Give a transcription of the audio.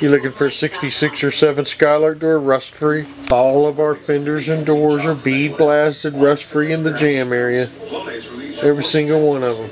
You looking for a 66 or 7 Skylark door, rust free? All of our fenders and doors are bead blasted, rust free in the jamb area. Every single one of them.